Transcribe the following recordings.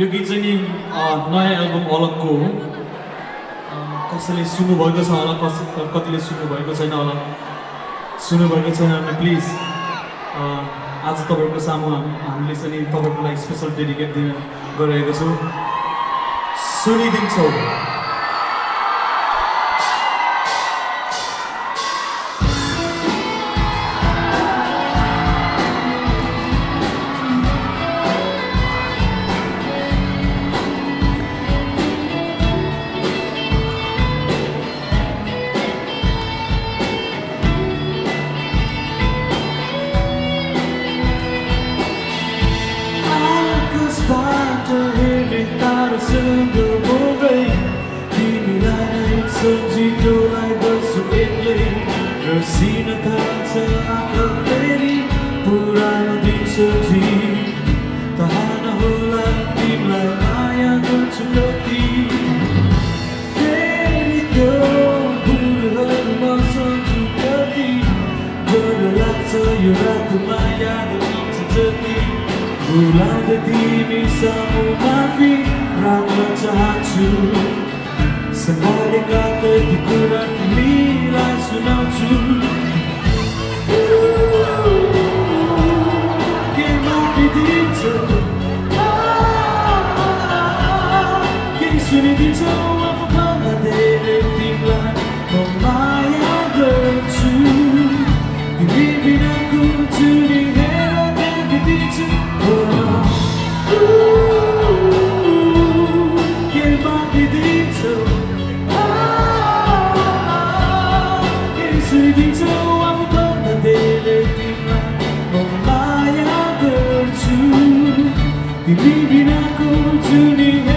यो गीत चाहिँ नि नयाँ एल्बम अलगको हो। कसैले सुन्नुभएको छ होला कस कतिले सुन्नुभएको छैन होला। सुन्नुभएको छैन भने प्लिज आज तपाईँको सामु हाम- हामीले चाहिँ नि लागि स्पेसल डेडिकेट दिन गरिरहेको छौँ। सुनिदिन्छौँ। masayı bırakma yanım içindeki Buradaki misamu mafi Rama cacu Semua dekata dikurang Mila sunaucu Gimana diceritakan Baby, now come to me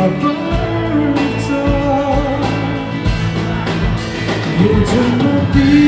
Roberta You took my